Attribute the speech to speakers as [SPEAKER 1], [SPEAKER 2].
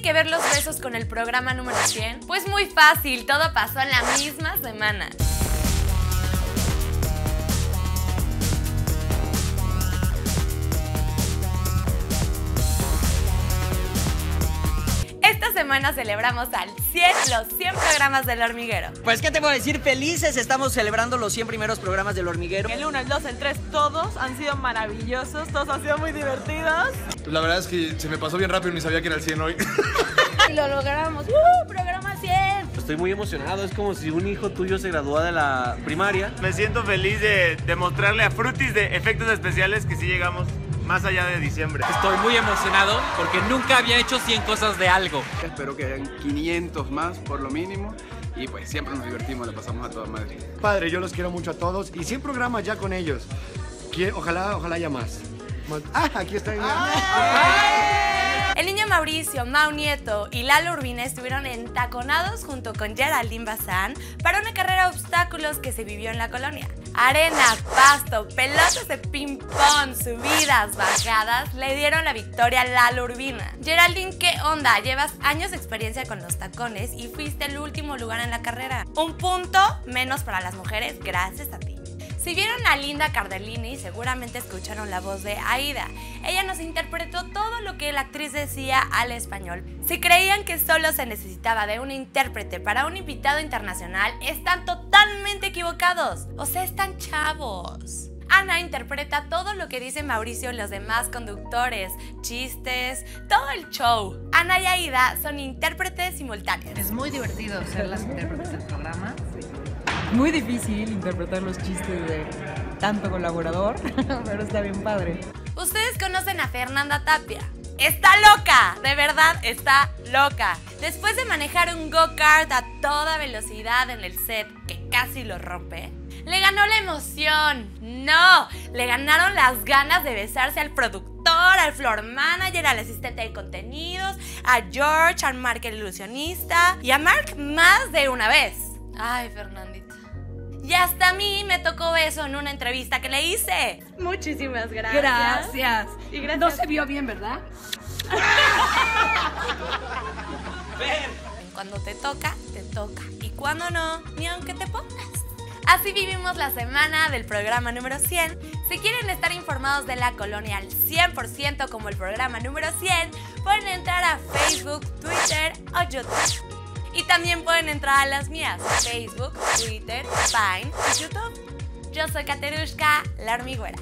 [SPEAKER 1] tienen que ver los besos con el programa número 100? Pues muy fácil, todo pasó en la misma semana. Esta semana celebramos al 100 los 100 programas del hormiguero.
[SPEAKER 2] Pues, ¿qué te puedo decir? Felices estamos celebrando los 100 primeros programas del hormiguero.
[SPEAKER 3] El 1, el 2, el 3, todos han sido maravillosos, todos han sido muy divertidos.
[SPEAKER 4] La verdad es que se me pasó bien rápido y ni sabía que era el 100 hoy.
[SPEAKER 1] Y lo logramos. ¡Uh! Programa 100.
[SPEAKER 5] Estoy muy emocionado, es como si un hijo tuyo se graduó de la primaria.
[SPEAKER 6] Me siento feliz de demostrarle a Frutis de efectos especiales que sí llegamos más allá de diciembre.
[SPEAKER 7] Estoy muy emocionado porque nunca había hecho 100 cosas de algo.
[SPEAKER 8] Espero que hayan 500 más por lo mínimo. Y pues siempre nos divertimos, le pasamos a toda madre.
[SPEAKER 9] Padre, yo los quiero mucho a todos y 100 programas ya con ellos. Ojalá, ojalá haya más. Ah, aquí está.
[SPEAKER 1] El niño Mauricio, Mau Nieto y Lalo Urbina estuvieron entaconados junto con Geraldine Bazán para una carrera de obstáculos que se vivió en la colonia. Arena, pasto, pelotas de ping-pong, subidas, bajadas, le dieron la victoria a Lalo Urbina. Geraldine, ¿qué onda? Llevas años de experiencia con los tacones y fuiste el último lugar en la carrera. Un punto menos para las mujeres gracias a ti. Si vieron a Linda Cardellini, seguramente escucharon la voz de Aida. Ella nos interpretó todo lo que la actriz decía al español. Si creían que solo se necesitaba de un intérprete para un invitado internacional, están totalmente equivocados. O sea, están chavos. Ana interpreta todo lo que dice Mauricio y los demás conductores, chistes, todo el show. Ana y Aida son intérpretes simultáneos.
[SPEAKER 10] Es muy divertido ser las intérpretes del programa. Muy difícil interpretar los chistes de tanto colaborador, pero está bien padre.
[SPEAKER 1] Ustedes conocen a Fernanda Tapia. Está loca, de verdad está loca. Después de manejar un go-kart a toda velocidad en el set que casi lo rompe, le ganó la emoción. No, le ganaron las ganas de besarse al productor, al floor manager, al asistente de contenidos, a George, al Mark el ilusionista y a Mark más de una vez. Ay, Fernandita. Y hasta a mí me tocó beso en una entrevista que le hice. Muchísimas gracias.
[SPEAKER 10] Gracias.
[SPEAKER 1] Y gracias.
[SPEAKER 10] No se vio bien, ¿verdad?
[SPEAKER 1] Cuando te toca, te toca. Y cuando no, ni aunque te pongas. Así vivimos la semana del programa número 100. Si quieren estar informados de la colonia al 100% como el programa número 100, pueden entrar a Facebook, Twitter o YouTube. Y también pueden entrar a las mías, Facebook, Twitter, Vine y YouTube. Yo soy Katerushka, la hormiguera.